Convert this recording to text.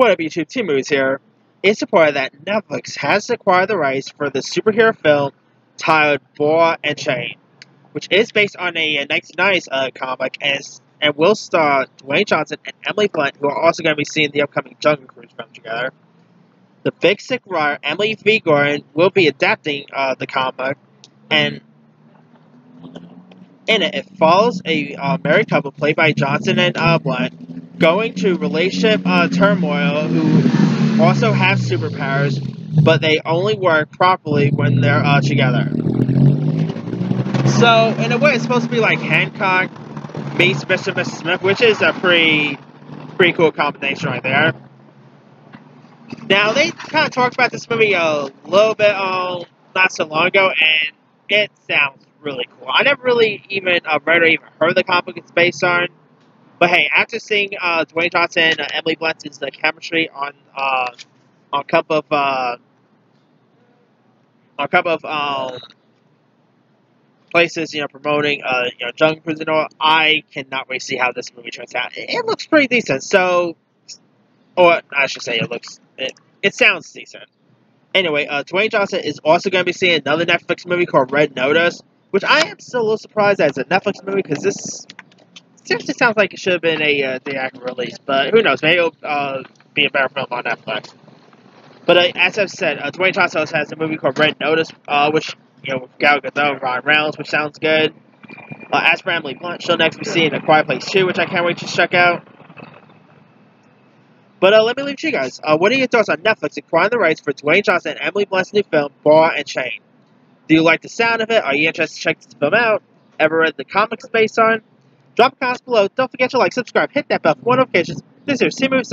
What up, YouTube? T Movies here. It's reported that Netflix has acquired the rights for the superhero film titled Ball and Chain, which is based on a 1990s uh, comic and, and will star Dwayne Johnson and Emily Blunt, who are also going to be seeing the upcoming Jungle Cruise film together. The Big Sick writer Emily V. Gordon will be adapting uh, the comic, and in it, it follows a uh, married couple played by Johnson and uh, Blunt going to relationship uh, turmoil who also have superpowers, but they only work properly when they're uh, together. So, in a way, it's supposed to be like Hancock meets Mr. Mrs. Smith, which is a pretty, pretty cool combination right there. Now, they kind of talked about this movie a little bit um, not so long ago, and it sounds really cool. I never really even uh, read or even heard the comic it's based on. But hey, after seeing uh, Dwayne Johnson and uh, Emily Blunt's uh, chemistry on uh, on a couple of uh, on a couple of um, places, you know, promoting uh, you know Jungle all, I cannot wait to see how this movie turns out. It, it looks pretty decent. So, or I should say, it looks it, it sounds decent. Anyway, uh, Dwayne Johnson is also going to be seeing another Netflix movie called Red Notice, which I am still a little surprised as a Netflix movie because this seriously sounds like it should have been a uh, theatrical release, but who knows? Maybe it'll uh, be a better film on Netflix. But uh, as I've said, uh, Dwayne Johnson has a movie called Red Notice, uh, which you know with Gal Gadot, Ryan Reynolds, which sounds good. Uh, as for Emily Blunt, she'll next be seeing A Quiet Place 2, which I can't wait to check out. But uh, let me leave it to you guys. Uh, what are your thoughts on Netflix acquiring the rights for Dwayne Johnson and Emily Blunt's new film, Ball and Chain? Do you like the sound of it? Are you interested to check this film out? Ever read the comics based on? Drop a comment below. Don't forget to like, subscribe, hit that bell for more notifications. This is Moves